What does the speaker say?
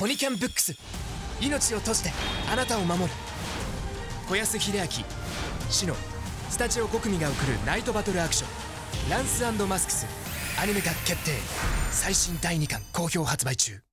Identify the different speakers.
Speaker 1: ポニキャンブックス。命を閉じてあなたを守る。小安秀明。シノ。スタジオ国民が送るナイトバトルアクション。ランスマスクス。アニメ化決定。最新第2巻好評発売中。